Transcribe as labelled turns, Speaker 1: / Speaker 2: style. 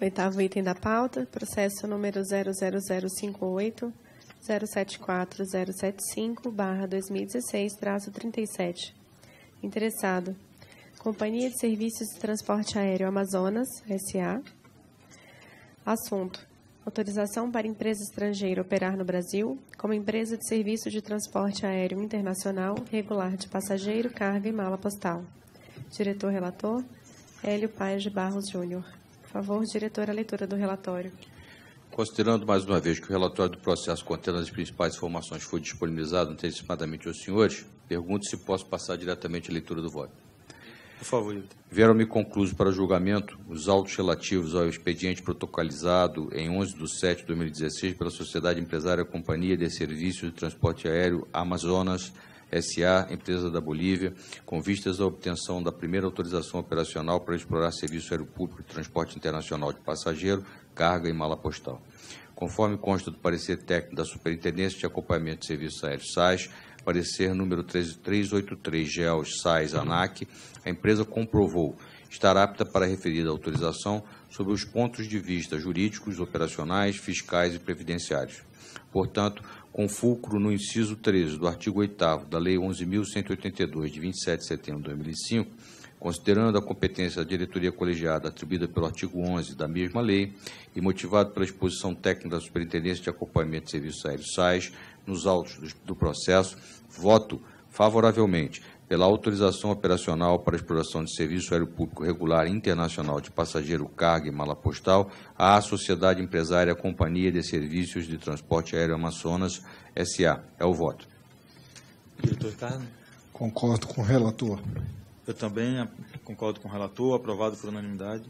Speaker 1: Oitavo item da pauta, processo número 00058 074075 barra 2016 traço 37. Interessado. Companhia de Serviços de Transporte Aéreo Amazonas, SA. Assunto. Autorização para empresa estrangeira operar no Brasil como empresa de serviço de transporte aéreo internacional regular de passageiro, carga e mala postal. Diretor-relator, Hélio Paes de Barros Júnior. Por favor, diretor, a leitura do relatório.
Speaker 2: Considerando mais uma vez que o relatório do processo contendo as principais informações foi disponibilizado antecipadamente aos senhores, pergunto se posso passar diretamente a leitura do voto.
Speaker 3: Por favor, diretor.
Speaker 2: Vieram-me conclusos para julgamento os autos relativos ao expediente protocolizado em 11 de 7 de 2016 pela Sociedade Empresária Companhia de Serviços de Transporte Aéreo Amazonas SA, empresa da Bolívia, com vistas à obtenção da primeira autorização operacional para explorar serviço aéreo público de transporte internacional de passageiro, carga e mala postal. Conforme consta do parecer técnico da Superintendência de Acompanhamento de Serviços Aéreos SAIS, parecer número 383 GEOS SAIS ANAC, a empresa comprovou estar apta para a referida autorização sob os pontos de vista jurídicos, operacionais, fiscais e previdenciários. Portanto, com fulcro no inciso 13 do artigo 8 da Lei 11.182, de 27 de setembro de 2005, considerando a competência da diretoria colegiada atribuída pelo artigo 11 da mesma lei e motivado pela exposição técnica da Superintendência de Acompanhamento de Serviços Aéreos SAIS nos autos do processo, voto favoravelmente pela autorização operacional para exploração de serviço aéreo público regular internacional de passageiro, carga e mala postal à Sociedade Empresária Companhia de Serviços de Transporte Aéreo Amazonas, SA. É o voto.
Speaker 3: Diretor Ricardo.
Speaker 4: Concordo com o relator.
Speaker 3: Eu também concordo com o relator, aprovado por unanimidade.